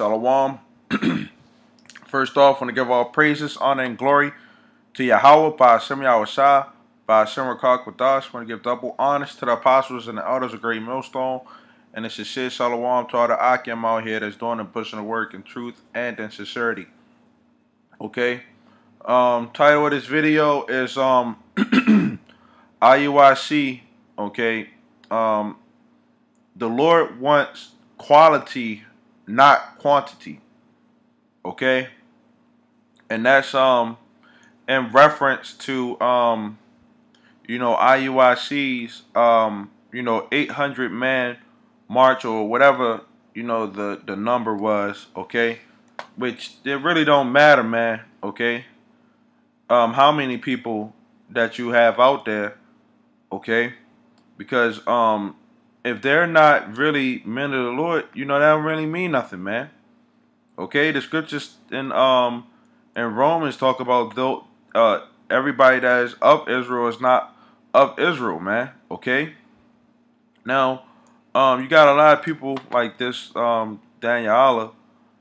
Shalom. First off, I want to give all praises, honor, and glory to Yahweh by Hashem Yahushua, by Hashem Rakak Wadash. I want to give double honors to the apostles and the elders of Great Millstone. And it's shit Shalom to all the Akim out here that's doing and pushing the work in truth and in sincerity. Okay? Um, title of this video is um IUIC, okay? Um, the Lord wants quality not quantity. Okay? And that's um in reference to um you know IUIC's um you know 800 man march or whatever you know the the number was, okay? Which it really don't matter, man, okay? Um how many people that you have out there, okay? Because um if they're not really men of the Lord, you know that don't really mean nothing, man. Okay, the scriptures in um in Romans talk about though uh everybody that is of Israel is not of Israel, man. Okay. Now, um, you got a lot of people like this, um, Daniel Allah,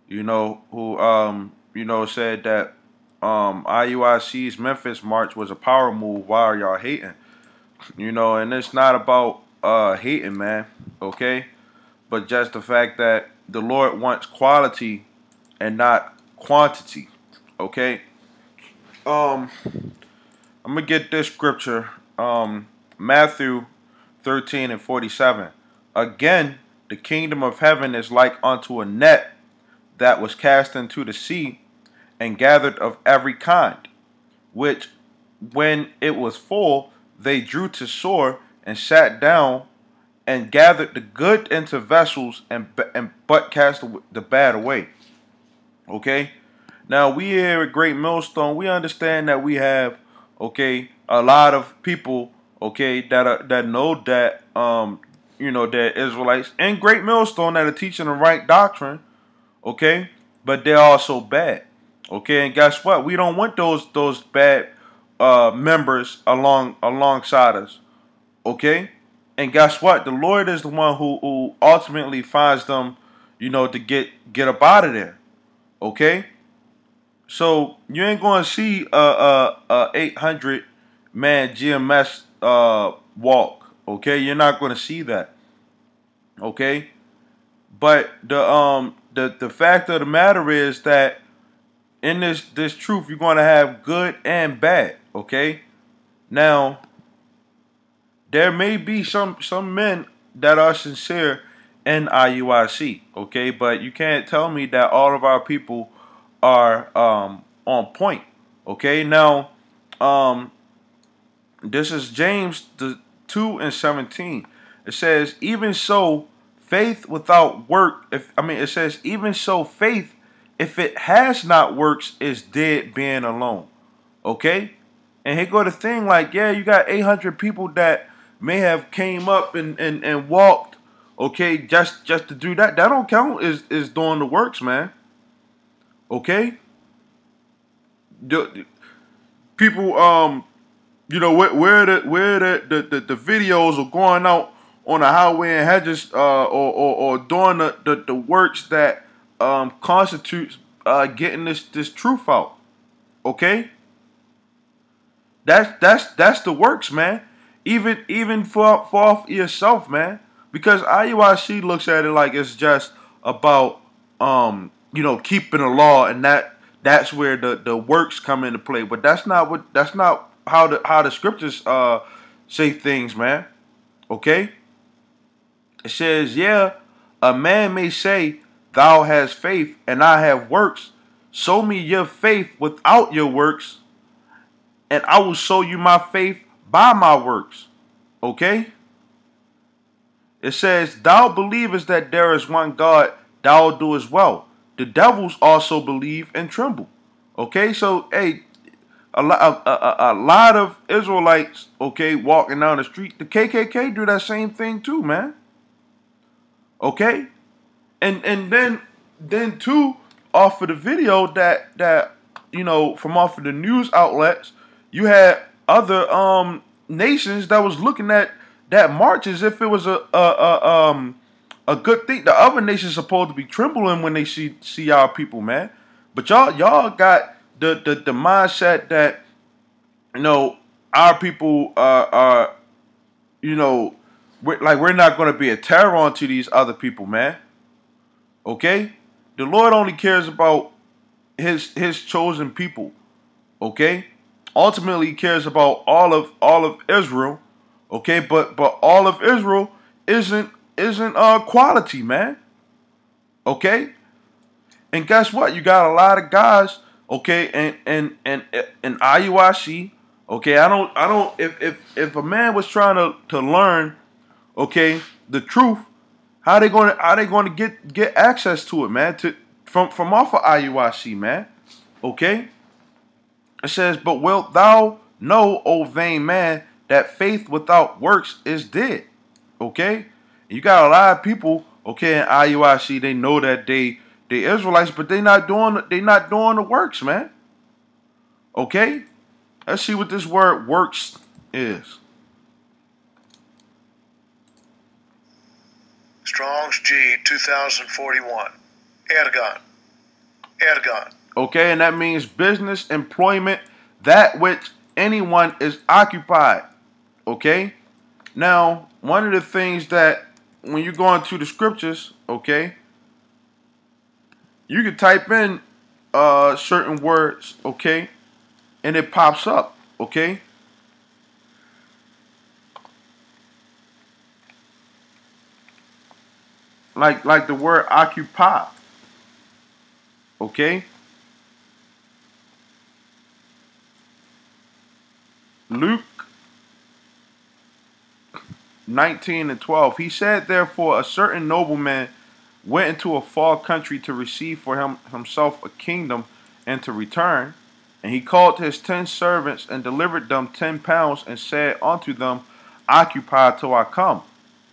you know, who um, you know, said that um IUIC's Memphis March was a power move. Why are y'all hating? You know, and it's not about uh, hating, man. Okay, but just the fact that the Lord wants quality and not quantity. Okay. Um, I'm gonna get this scripture. Um, Matthew 13 and 47. Again, the kingdom of heaven is like unto a net that was cast into the sea and gathered of every kind, which when it was full, they drew to shore and sat down and gathered the good into vessels and, and but cast the bad away. Okay? Now we here at Great Millstone, we understand that we have, okay, a lot of people, okay, that are that know that um, you know, that Israelites and Great Millstone that are teaching the right doctrine, okay, but they're also bad. Okay, and guess what? We don't want those those bad uh members along alongside us. Okay? And guess what? The Lord is the one who, who ultimately finds them, you know, to get get up out of there. Okay? So you ain't gonna see a a, a 800 man GMS uh, walk. Okay, you're not gonna see that. Okay, but the um the the fact of the matter is that in this this truth you're gonna have good and bad. Okay, now there may be some some men that are sincere in IUIC, okay, but you can't tell me that all of our people are um, on point, okay. Now, um, this is James the two and seventeen. It says, "Even so, faith without work. If I mean, it says, even so, faith, if it has not works, is dead being alone." Okay, and here go the thing, like, yeah, you got eight hundred people that may have came up and, and, and walked, okay, just just to do that. That don't count is is doing the works, man. Okay? The, people um you know where, where the where the, the, the, the, videos are going out on the highway and hedges uh or, or, or doing the, the, the works that um constitutes uh getting this this truth out. Okay? That's that's that's the works, man even even for for yourself, man. Because IUIC looks at it like it's just about um, you know, keeping the law and that that's where the, the works come into play. But that's not what that's not how the how the scriptures uh say things, man. Okay? It says, Yeah, a man may say, Thou hast faith, and I have works. Show me your faith without your works, and I will show you my faith by my works. Okay? It says, Thou believest that there is one God, thou doest well. The devils also believe and tremble. Okay, so hey, a lot, a, a, a, lot of Israelites, okay, walking down the street. The KKK do that same thing too, man. Okay, and and then then too, off of the video that that you know from off of the news outlets, you had other um nations that was looking at that march as if it was a a, a um a good thing. The other nations supposed to be trembling when they see see our people, man. But y'all y'all got the the, the mindset that you know our people are are you know we're, like we're not going to be a terror onto these other people, man. Okay, the Lord only cares about his his chosen people. Okay, ultimately cares about all of all of Israel. Okay, but but all of Israel isn't isn't uh quality, man. Okay, and guess what? You got a lot of guys. Okay, and and and and IUIC. Okay, I don't I don't if if if a man was trying to to learn, okay, the truth, how they going to how they going to get get access to it, man? To from from off of IUIC, man. Okay. It says, "But wilt thou know, O vain man, that faith without works is dead?" Okay. You got a lot of people, okay, in IUIC, they know that they they Israelites, but they not doing they not doing the works, man. Okay? Let's see what this word works is. Strong's G 2041. Ergon. Ergon. Okay, and that means business, employment, that which anyone is occupied. Okay? Now, one of the things that when you go into the scriptures, okay, you can type in uh, certain words, okay, and it pops up, okay. Like like the word occupy, okay. Luke 19 and 12. He said, Therefore, a certain nobleman went into a far country to receive for him himself a kingdom and to return. And he called his ten servants and delivered them ten pounds and said unto them, Occupy till I come.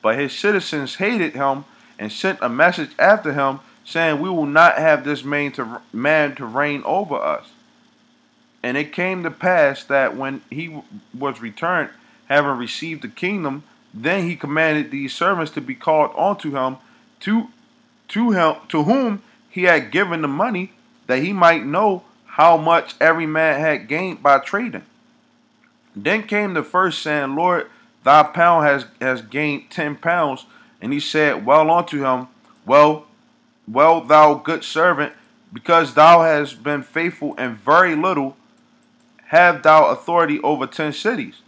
But his citizens hated him and sent a message after him, saying, We will not have this man to, man to reign over us. And it came to pass that when he was returned, having received the kingdom, then he commanded these servants to be called unto him, to to him to whom he had given the money, that he might know how much every man had gained by trading. Then came the first saying, Lord, thy pound has, has gained ten pounds. And he said, Well unto him, Well, well, thou good servant, because thou hast been faithful in very little, have thou authority over ten cities.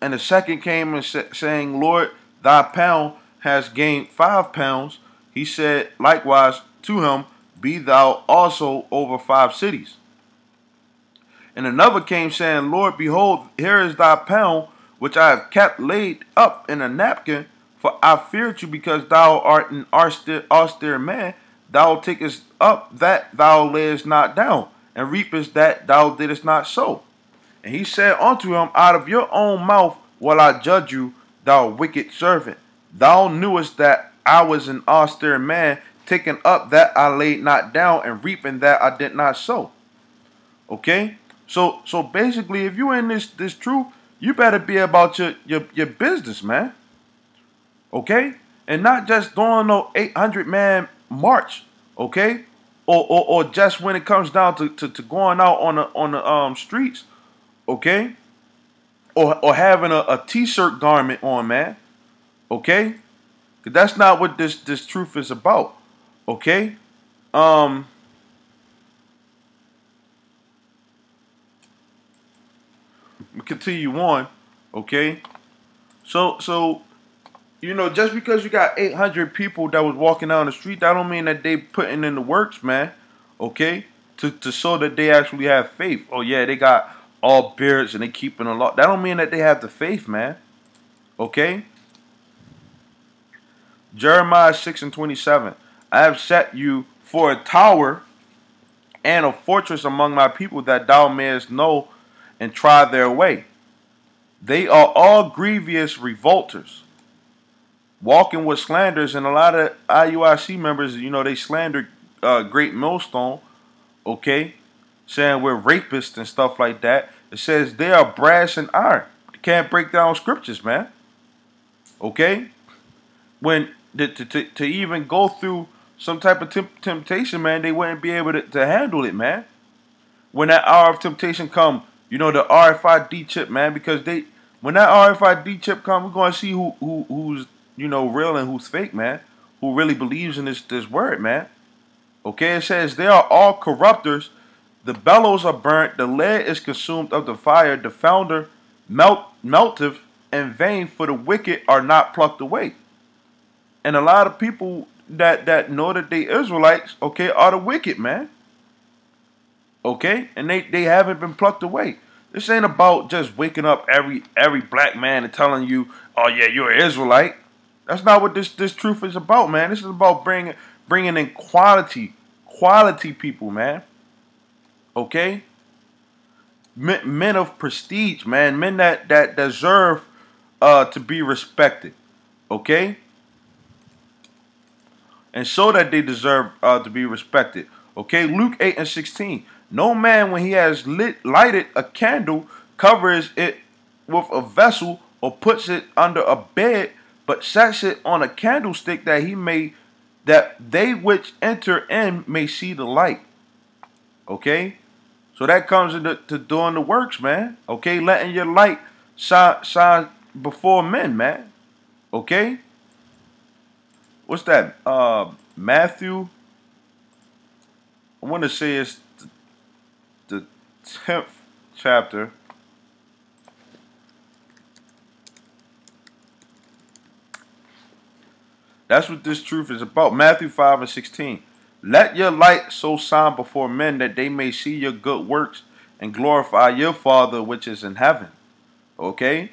And the second came and sa- saying, Lord, thy pound has gained five pounds. He said likewise to him, Be thou also over five cities. And another came saying, Lord, behold, here is thy pound, which I have kept laid up in a napkin, for I feared you because thou art an austere, austere man. Thou takest up that thou layest not down, and reapest that thou didst not sow. And he said unto him, Out of your own mouth will I judge you, thou wicked servant. Thou knewest that I was an austere man, taking up that I laid not down, and reaping that I did not sow. Okay? So so basically if you in this this truth, you better be about your your, your business, man. Okay? And not just doing no 800 man march, okay? Or, or, or just when it comes down to, to, to going out on the on the um streets, okay? Or or having a, a t-shirt garment on, man. Okay? That's not what this this truth is about. Okay? Um we continue on, okay? So so you know, just because you got 800 people that was walking down the street, that don't mean that they putting in the works, man. Okay? To to show that they actually have faith. Oh yeah, they got all beards and they keeping a lot. That don't mean that they have the faith, man. Okay? Jeremiah 6 and 27. I have set you for a tower and a fortress among my people that thou mayest know and try their way. They are all grievous revolters, walking with slanders, and a lot of IUIC members, you know, they slander uh, Great Millstone, okay, saying we're rapists and stuff like that. It says they are brass and iron. They can't break down scriptures, man. Okay, when to, to, to even go through some type of temp- temptation, man, they wouldn't be able to, to handle it, man. When that hour of temptation come, you know the RFID chip, man, because they when that RFID chip come, we're gonna see who, who who's you know real and who's fake, man. Who really believes in this this word, man. Okay, it says they are all corrupters. The bellows are burnt, the lead is consumed of the fire, the founder melt melteth in vain, for the wicked are not plucked away. And a lot of people that that know that they Israelites, okay, are the wicked, man. Okay? And they, they haven't been plucked away. This ain't about just waking up every every black man and telling you, oh yeah, you're an Israelite. That's not what this this truth is about, man. This is about bringing bringing in quality, quality people, man. Okay, men, men of prestige, man, men that that deserve uh, to be respected. Okay, and so that they deserve uh, to be respected. Okay, Luke eight and sixteen. No man, when he has lit lighted a candle, covers it with a vessel or puts it under a bed, but sets it on a candlestick that he may that they which enter in may see the light. Okay? So that comes into to doing the works, man. Okay, letting your light shine shine before men, man. Okay? What's that? Uh Matthew. I want to say it's the 10th chapter. That's what this truth is about. Matthew 5 and 16. Let your light so shine before men that they may see your good works and glorify your Father which is in heaven. Okay?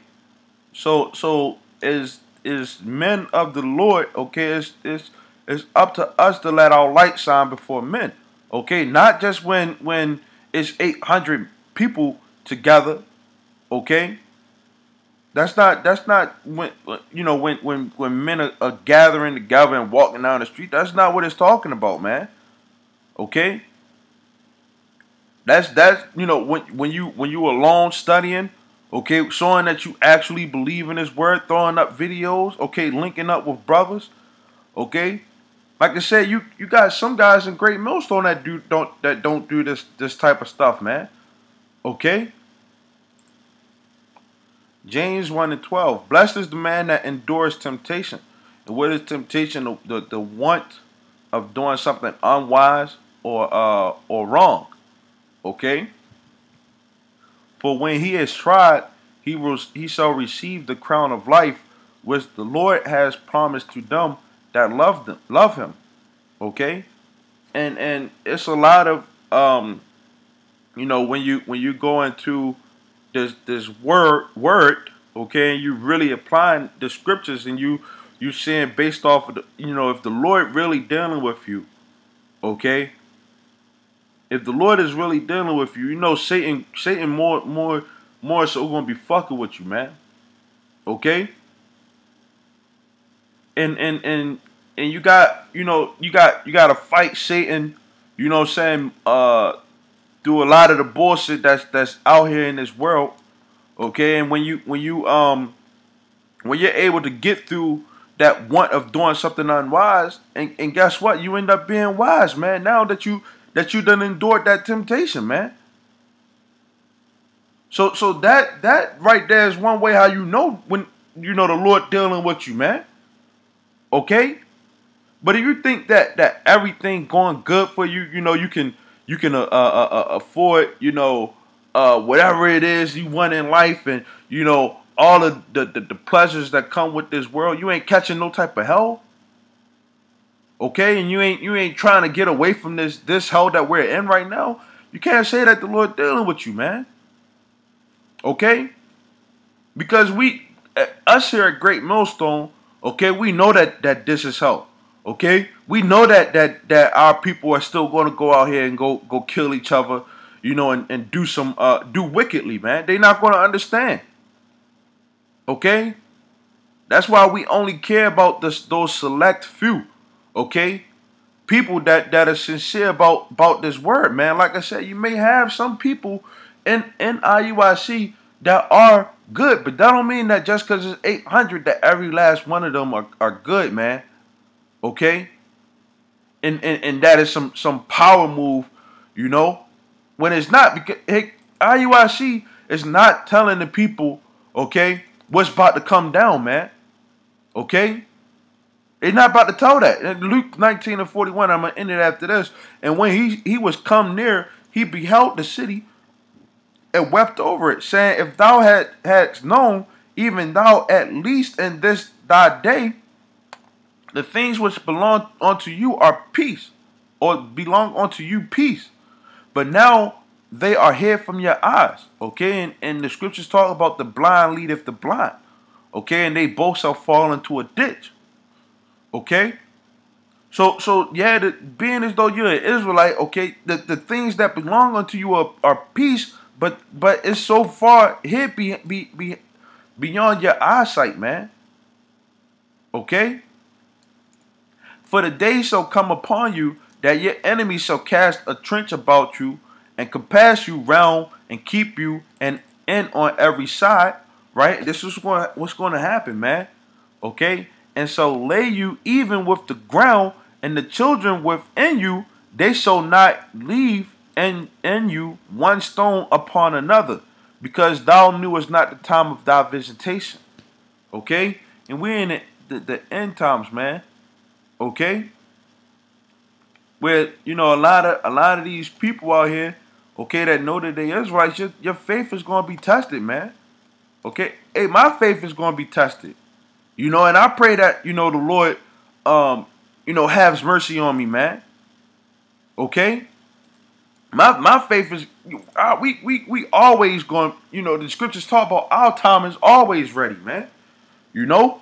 So so is is men of the Lord, okay, it's it's it's up to us to let our light shine before men. Okay, not just when when it's 800 people together, okay? That's not that's not when you know when when when men are, are, gathering together and walking down the street. That's not what it's talking about, man. Okay. That's that's you know when when you when you alone studying, okay, showing that you actually believe in His word, throwing up videos, okay, linking up with brothers, okay. Like I said, you you got some guys in Great Millstone that do don't that don't do this this type of stuff, man. Okay. James 1 and 12. Blessed is the man that endures temptation. And what is temptation? The, the, the want of doing something unwise or uh or wrong. Okay? For when he is tried, he will he shall receive the crown of life which the Lord has promised to them that love them love him. Okay? And and it's a lot of um you know when you when you go into this this word word, okay, and you really applying the scriptures and you you saying based off of the you know if the Lord really dealing with you, okay? If the Lord is really dealing with you, you know Satan Satan more more more so gonna be fucking with you, man. Okay? And and and and you got you know you got you got to fight Satan. You know what I'm saying? Uh, through a lot of the bullshit that's that's out here in this world. Okay, and when you when you um when you're able to get through that want of doing something unwise, and, and guess what? You end up being wise, man. Now that you that you done endured that temptation, man. So so that that right there is one way how you know when you know the Lord dealing with you, man. Okay? But if you think that that everything going good for you, you know, you can you can uh, uh, uh, uh, afford, you know, uh, whatever it is you want in life, and you know all of the, the, the pleasures that come with this world, you ain't catching no type of hell. Okay, and you ain't you ain't trying to get away from this this hell that we're in right now. You can't say that the Lord dealing with you, man. Okay, because we us here at Great Millstone, okay, we know that that this is hell. Okay, we know that that that our people are still going to go out here and go go kill each other, you know, and, and do some uh do wickedly, man. They're not going to understand. Okay, that's why we only care about this those select few. Okay, people that that are sincere about about this word, man. Like I said, you may have some people in in IUIC that are good, but that don't mean that just because it's 800 that every last one of them are, are good, man. Okay? And and, and that is some some power move, you know, when it's not because hey, IUIC is not telling the people, okay, what's about to come down, man. Okay? They're not about to tell that. Luke 19 and 41, I'm gonna end it after this. And when he he was come near, he beheld the city and wept over it, saying, If thou had hadst known, even thou at least in this thy day, the things which belong unto you are peace, or belong unto you peace. But now they are hid from your eyes. Okay, and, and the scriptures talk about the blind leadeth the blind. Okay, and they both shall fall into a ditch. Okay? So so yeah, the, being as though you're an Israelite, okay, the, the things that belong unto you are, are peace, but but it's so far here be, be, be beyond your eyesight, man. Okay? For the day shall come upon you that your enemies shall cast a trench about you and compass you round and keep you and in on every side. Right? This is what's going to happen, man. Okay? And so lay you even with the ground, and the children within you, they shall not leave in, in you one stone upon another, because thou knewest not the time of thy visitation. Okay? And we're in the, the, the end times, man. Okay? Where, you know, a lot of a lot of these people out here, okay, that know that they is right, your, your faith is gonna be tested, man. Okay? Hey, my faith is gonna be tested. You know, and I pray that, you know, the Lord um, you know, has mercy on me, man. Okay? My my faith is uh, we we we always going, you know, the scriptures talk about our time is always ready, man. You know?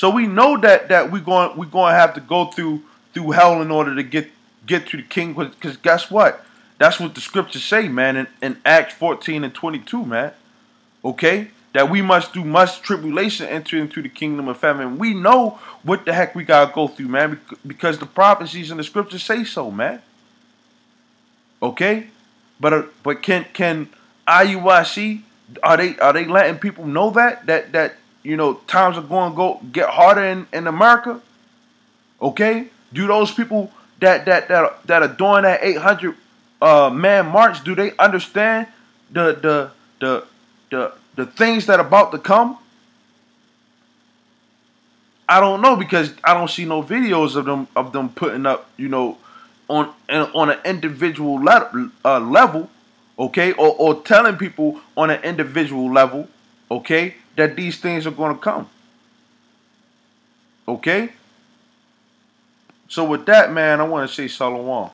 So we know that that we're going we're going to have to go through through hell in order to get get to the king because guess what? That's what the scriptures say, man, in, in Acts 14 and 22, man. Okay? that we must do much tribulation enter into the kingdom of heaven. We know what the heck we gotta go through, man, because the prophecies and the scriptures say so, man. Okay, but uh, but can can IUIC are they are they letting people know that that that you know times are going to go get harder in in America? Okay, do those people that that that that are doing that 800 uh, man march do they understand the the the the the things that are about to come, I don't know because I don't see no videos of them of them putting up, you know, on on an individual level, uh, level okay, or, or telling people on an individual level, okay, that these things are going to come. Okay? So with that, man, I want to say Salawam.